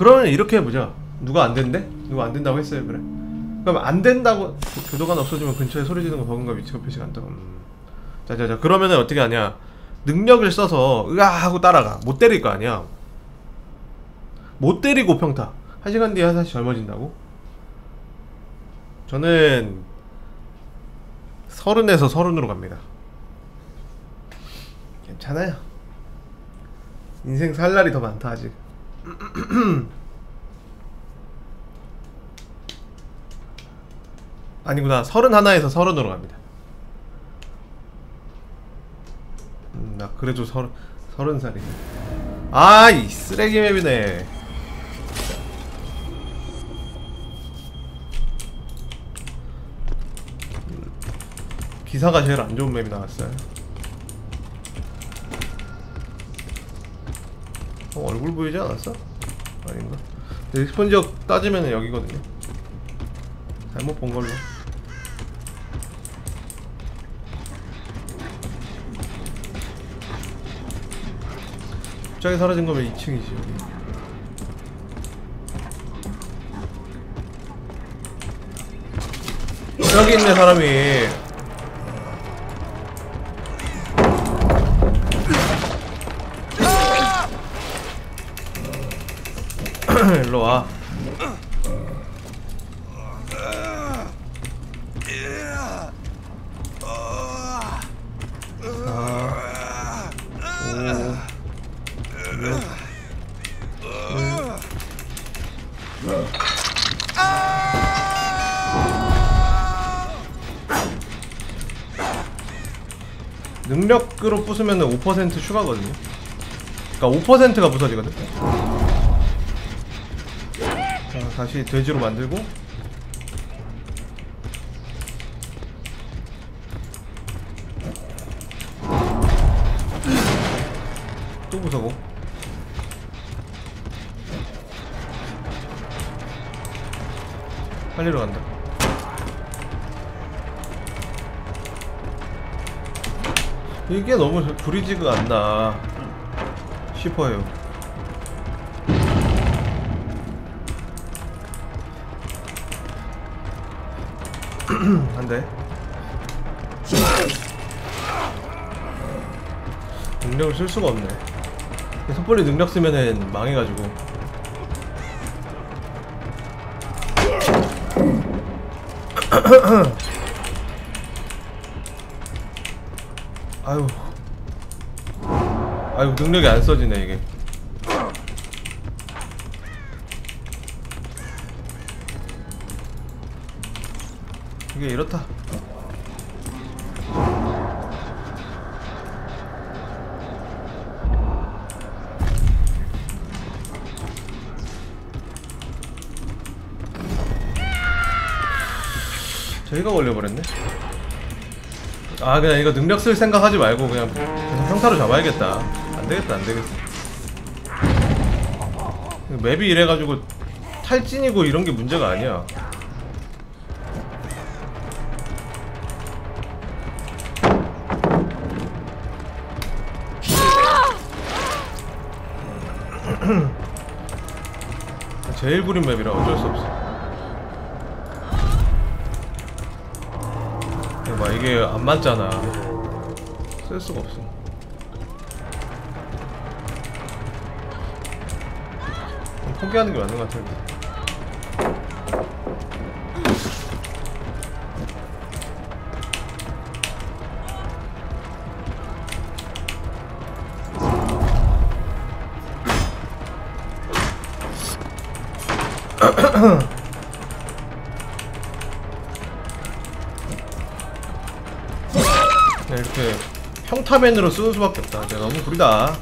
그러면 이렇게 해보자. 누가 안 된대? 누가 안 된다고 했어요 그래? 그럼 안 된다고 교- 교도관 없어지면 근처에 소리 지르는 거 버금가 위치가 표시가 안 떠. 음. 자자자 그러면은 어떻게 하냐? 능력을 써서 으아 하고 따라가. 못 때릴 거 아니야. 못 때리고 평타. 한 시간 뒤에 다시 젊어진다고? 저는 서른에서 서른으로 갑니다. 괜찮아요. 인생 살 날이 더 많다 아직 아니구나. 서른 하나에서 서른으로 갑니다. 음, 나 그래도 서른 서른 살이네. 아이 쓰레기 맵이네. 음, 기사가 제일 안 좋은 맵이 나왔어요 어, 얼굴 보이지 않았어? 아닌가? respawn 지역 따지면 여기거든요 잘못 본 걸로 갑자기 사라진 거면 2층이지 여기 여기 있네 사람이 일로 와 아, 능력으로 부수면 5% 추가거든요. 그러니까 5%가 부서지거든. 자, 다시 돼지로 만들고 또 부서고 살리러 간다. 이게 너무 브리지가 안 나. 싶어요. 한 대. 능력을 쓸 수가 없네. 섣불리 능력 쓰면은 망해가지고. 아유. 아유, 능력이 안 써지네, 이게. 이게 이렇다. 저희가 걸려버렸네. 아 그냥 이거 능력 쓸 생각 하지 말고 그냥 계속 평타로 잡아야겠다. 안 되겠다, 안 되겠어. 맵이 이래가지고 탈진이고 이런 게 문제가 아니야. 제일 구린 맵이라 어쩔 수 없어. 봐, 이게 안 맞잖아. 쓸 수가 없어. 포기하는 게 맞는 것 같아. 그냥 이렇게 평타맨으로 쓰는 수밖에 없다. 제가 너무 구리다.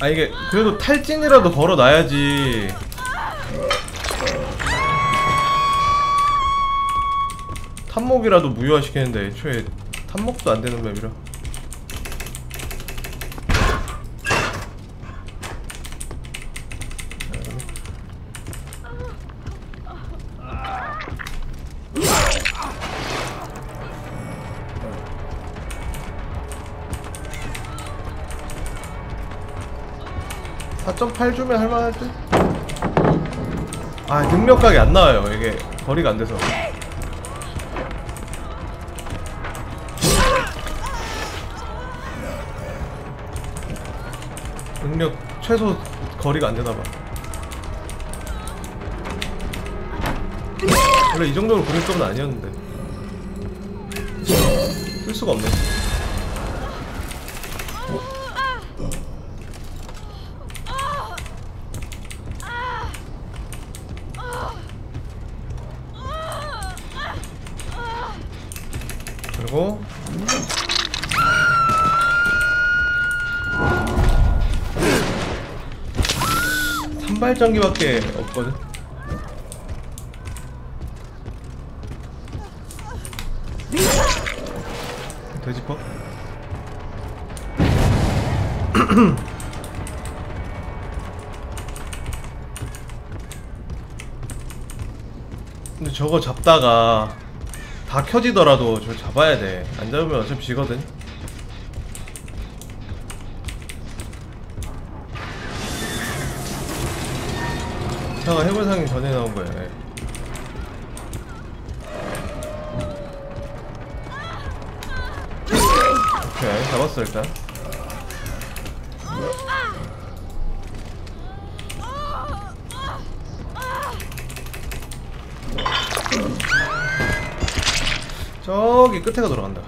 아 이게 그래도 탈진이라도 걸어놔야지. 탐목이라도 무효화시키는데 애초에 탐목도 안 되는 맵이라. 4.8 주면 할만할 듯? 아 능력 각이 안 나와요. 이게 거리가 안 돼서. 능력 최소 거리가 안 되나봐. 원래 이 정도로 그릴 거는 아니었는데. 쓸 수가 없네 산발전기밖에 없거든 돼지퍼? 근데 저거 잡다가 다 켜지더라도 저 잡아야 돼. 안 잡으면 어차피 지거든. 차가 해골상이 전에 나온. 예. 오케이 잡았어 일단. 저기 끝에가 돌아간다.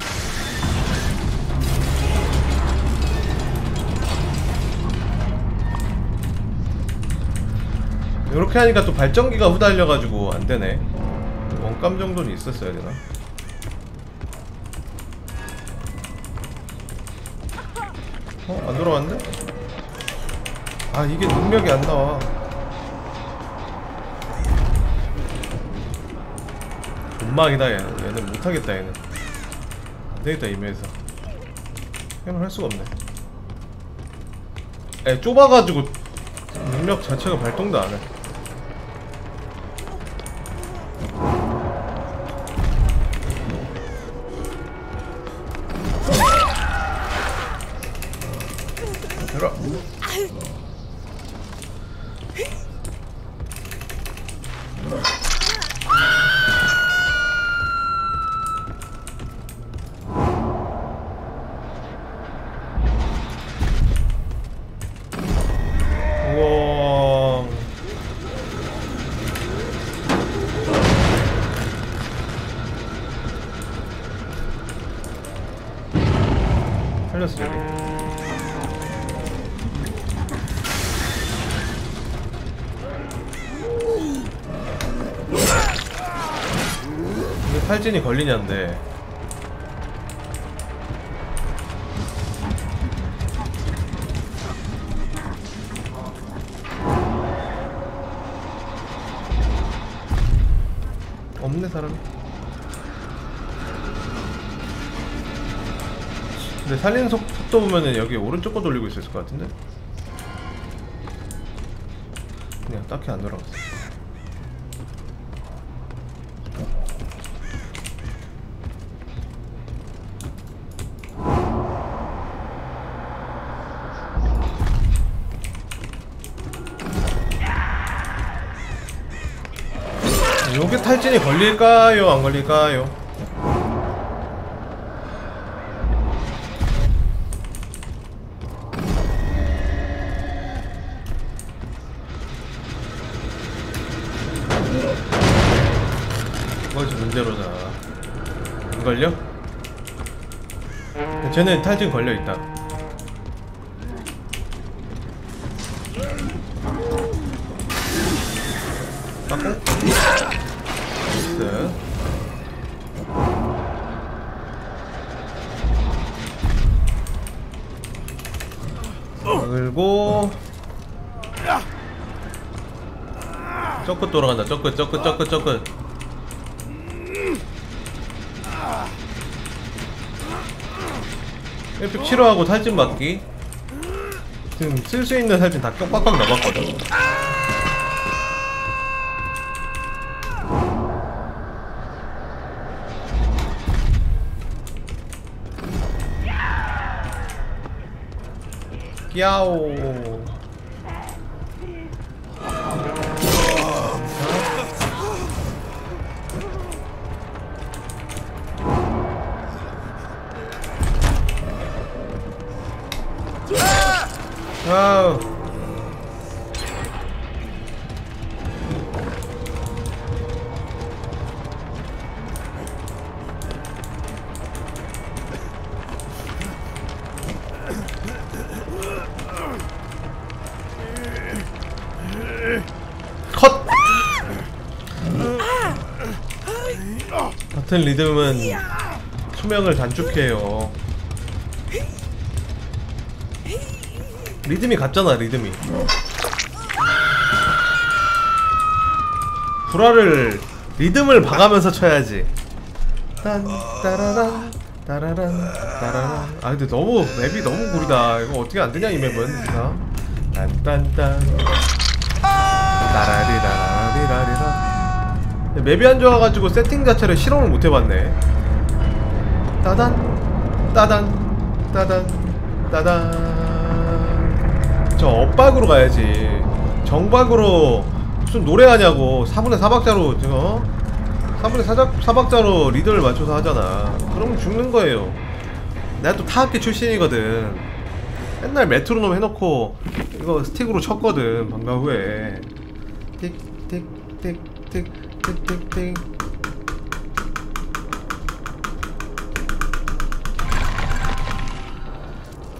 이렇게 하니까 또 발전기가 후달려가지고 안 되네. 원감 정도는 있었어야 되나? 어? 안 돌아갔는데? 아 이게 능력이 안 나와. 존막이다 얘는. 얘는 못하겠다 얘는. 안 되겠다 이메에서. 게임을 할 수가 없네. 에 좁아가지고 능력 자체가 발동도 안 해. 살렸어 저기. 이게 탈진이 걸리냐인데 살리는 속, 속도 보면은 여기 오른쪽 거 돌리고 있을 것 같은데 그냥 딱히 안 돌아갔어 요게 탈진이 걸릴까요? 안 걸릴까요? 쟤는 탈진 걸려 있다. 맞고? 나이스. 그리고 저끝 돌아간다. 저끝, 저끝, 저끝, 저끝. 일픽 치료하고 탈진 맞기. 지금 쓸 수 있는 탈진 다 꽉꽉 남았거든. 끼야오 Oh. 같은 리듬은 투명을 단축해요 리듬이 같잖아, 리듬이. 불화를 리듬을 봐가면서 쳐야지. 딴 따라란 따라란 따라란. 아 근데 너무 맵이 너무 구리다. 이거 어떻게 안 되냐 이 맵은. 어? 딴딴딴 따라리라리라리라. 맵이 안 좋아가지고 세팅 자체를 실험을 못 해봤네. 따단 따단 따단 따단. 저 엇박으로 가야지. 정박으로 무슨 노래하냐고. 4분의 4박자로 지금 어? 4분의 4작, 4박자로 리더를 맞춰서 하잖아. 그러면 죽는 거예요. 내가 또 타악기 출신이거든. 맨날 메트로놈 해놓고 이거 스틱으로 쳤거든 방과 후에. 틱틱틱틱틱틱틱.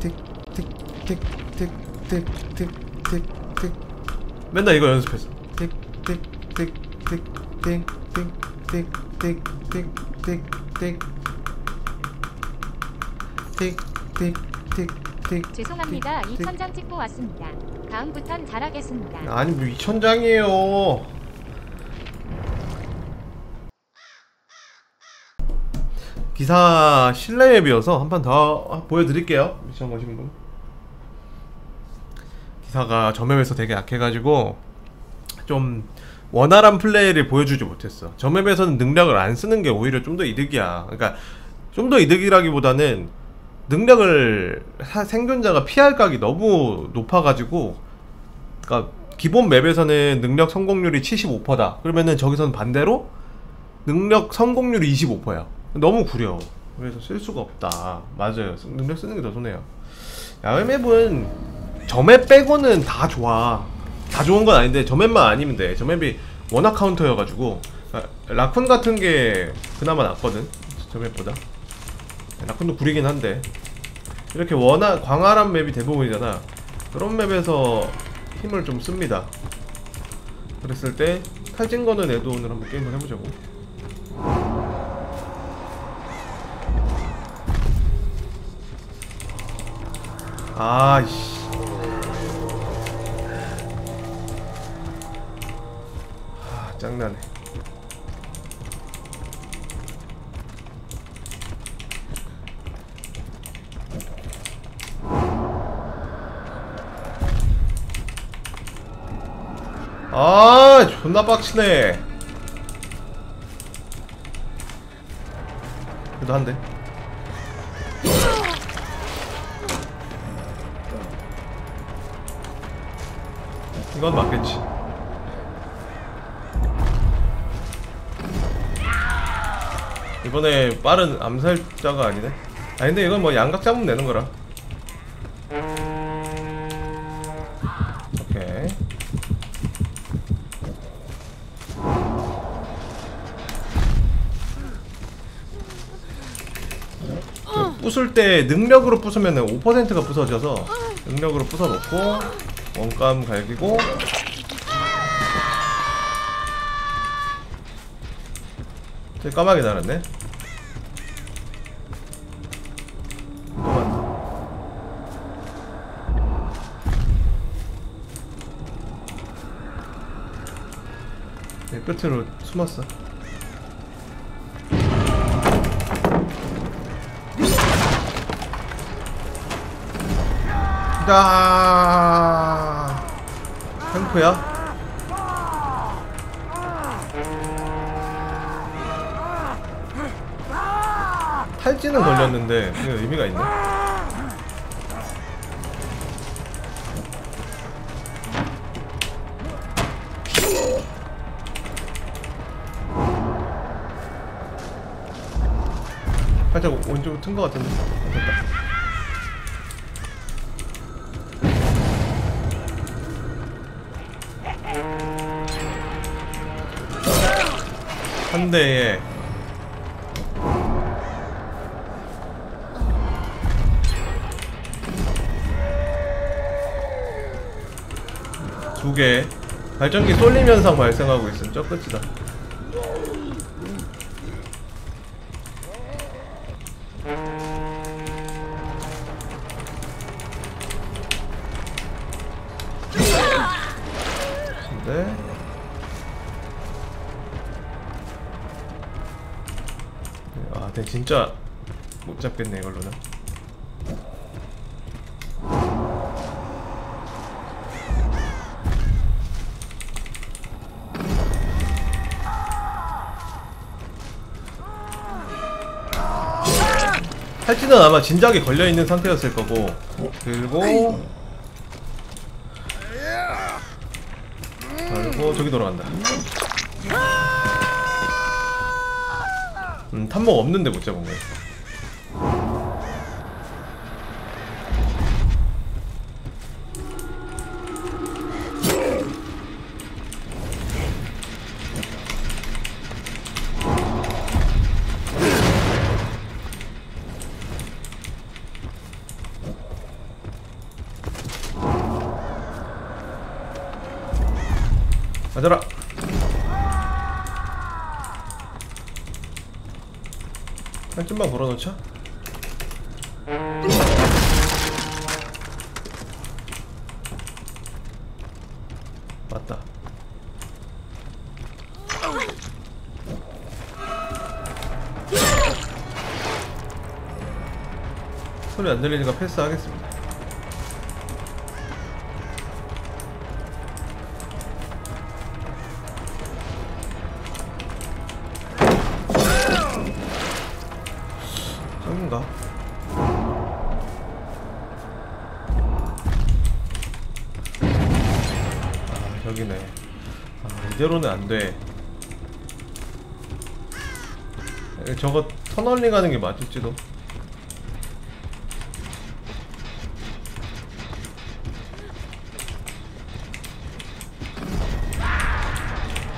틱틱틱틱. 틱틱틱틱틱 맨날 이거 연습했어 틱틱틱틱틱틱틱틱틱틱틱틱틱틱. 죄송합니다. 이 천장 찍고 왔습니다. 다음부턴 잘하겠습니다. 아니 뭐 2천장이에요. 기사 실내 앱이어서 한 판 더 보여드릴게요. 미션 거신 분 기사가 저맵에서 되게 약해가지고 좀 원활한 플레이를 보여주지 못했어 저맵에서는 능력을 안 쓰는 게 오히려 좀 더 이득이야 그러니까 좀 더 이득이라기보다는 능력을 사- 생존자가 피할 각이 너무 높아가지고 그러니까 기본 맵에서는 능력 성공률이 75%다. 그러면은 저기서는 반대로 능력 성공률이 25%야. 너무 구려. 그래서 쓸 수가 없다. 맞아요. 쓰- 능력 쓰는 게 더 손해요. 야외 맵은 저맵 빼고는 다 좋아. 다 좋은 건 아닌데 저 맵만 아니면 돼. 저 맵이 워낙 카운터여가지고 아, 라쿤 같은 게 그나마 낫거든. 저 맵보다. 라쿤도 구리긴 한데 이렇게 워낙 광활한 맵이 대부분이잖아. 그런 맵에서 힘을 좀 씁니다. 그랬을 때 탈진 거는 애도 오늘 한번 게임을 해보자고. 아이씨. 짱나네. 아, 존나 빡치네. 그래도 한 대. 이건 맞겠지. 이번에 빠른 암살자가 아니네. 아 근데 이건 뭐 양각 잡으면 되는 거라. 오케이. 그 부술 때 능력으로 부수면은 5%가 부서져서 능력으로 부숴놓고 원감 갈기고 되게 까마귀 달았네 잠깐만. 네, 끝으로 숨었어 야 탱크야? 탈지는 걸렸는데 의미가 있네. 살짝 왼쪽 튼거 같은데. 아, 됐다. 한 대에 두개 발전기 쏠림 현상 발생하고 있음 저 끝이다 네. 아, 네 진짜 못 잡겠네 이걸로는. 탈진은 아마 진작에 걸려 있는 상태였을 거고 그리고 그리고 저기 돌아간다. 음 탐목 없는데 못 잡은 거야. 맞아라. 한 쯤만 걸어놓자. 맞다. 소리 안 들리니까 패스하겠습니다. 저긴가? 아 저기네. 아 이대로는 안돼. 저거 터널링 하는 게 맞을지도?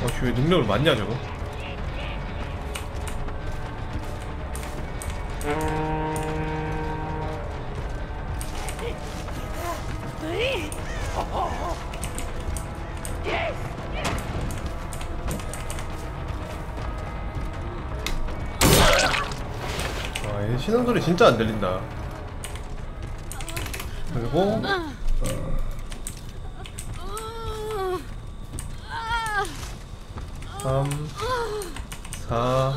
어씨 왜 능력을 맞냐 저거 신음 소리 진짜 안 들린다. 그리고 3 4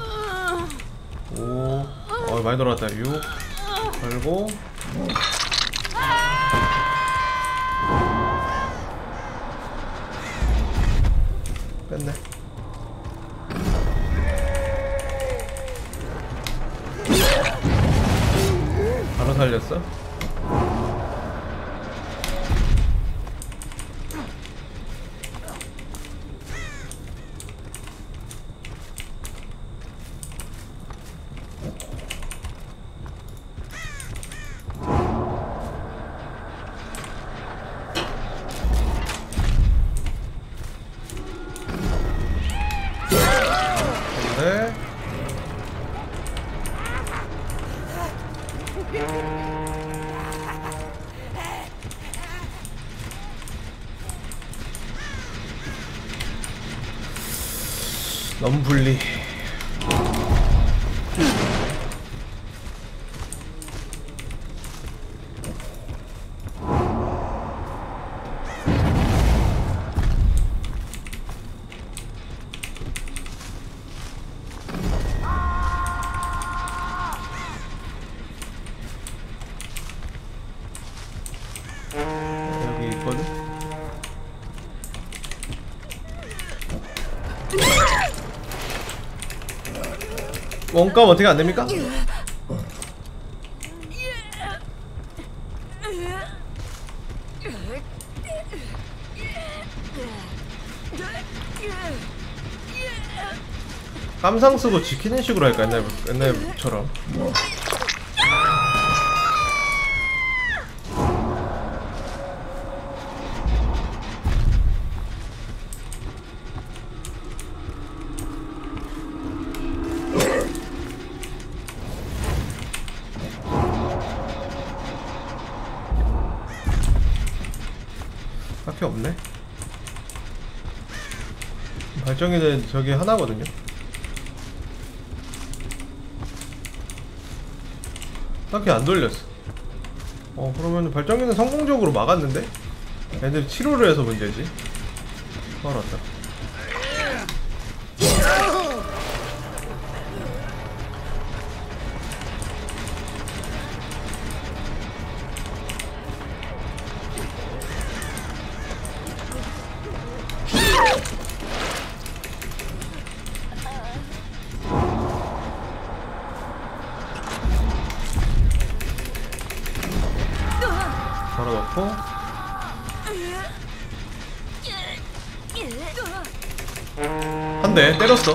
5 어, 많이 돌아갔다. 6 그리고 뺐네. Пожалуйста. 여기 있거든. 원감 어떻게 안 됩니까? 깜상 쓰고 지키는 식으로 할까 옛날 옛날처럼. 딱히 없네. 발정이는 저기 하나거든요. 딱히 안 돌렸어 어 그러면 발전기는 성공적으로 막았는데? 애들이 치료를 해서 문제지 알았다 한 대 때렸어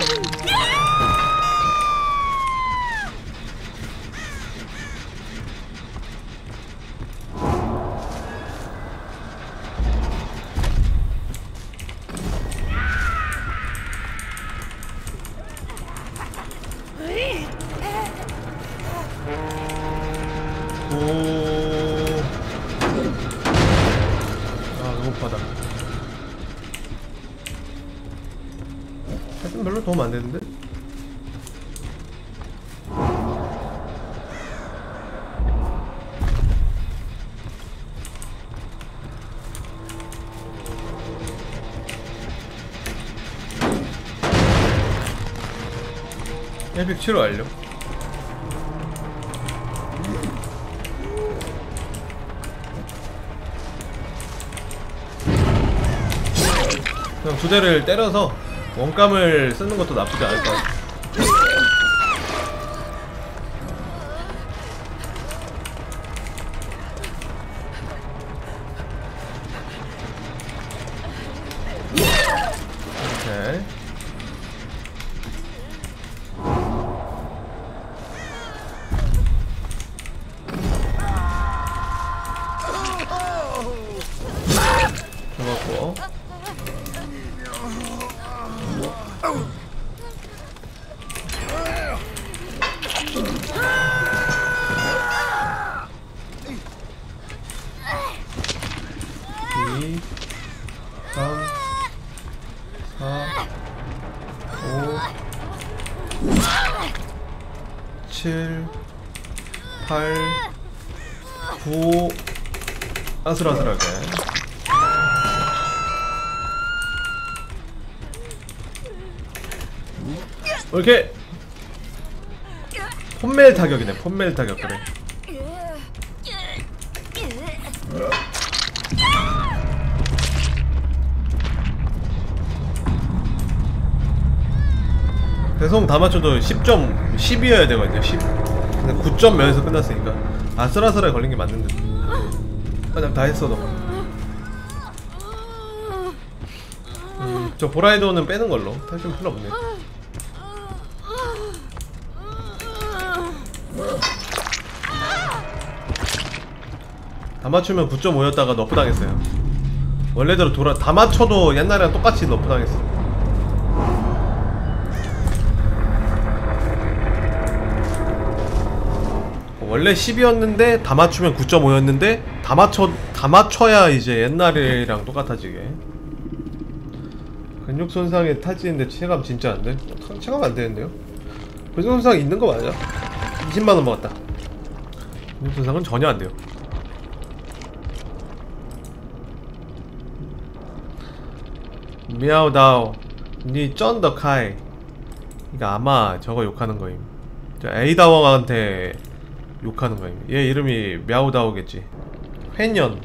에픽 치료 완료 그냥 두 대를 때려서 원감을 쓰는 것도 나쁘지 않을 것 같아. 8 9 아슬아슬하게. 이렇게. 폰멜 타격이네 폰멜 타격 그래. 배송 다 맞춰도 10점 10이어야 되거든요 10 근데 9점 면에서 끝났으니까. 아슬아슬하게 걸린 게 맞는데. 그냥 다 했어 너. 음, 저 보라이도는 빼는 걸로. 탈좀 필요 없네. 다 맞추면 9.5였다가 너프 당했어요. 원래대로 돌아 다 맞춰도 옛날이랑 똑같이 너프 당했어. 원래 10이었는데 다 맞추면 9.5였는데 다 맞춰 다 맞춰야 이제 옛날이랑 똑같아지게. 근육 손상에 타지는데 체감 진짜 안 돼? 어, 체감 안 되는데요? 근육 손상 있는 거 맞아? 20만 원 먹었다. 근육 손상은 전혀 안 돼요. 미아오다오 니 쩐더 카이 이거 아마 저거 욕하는 거임 저 에이다왕한테 욕하는 거임 얘 이름이 미아오다오겠지. 회년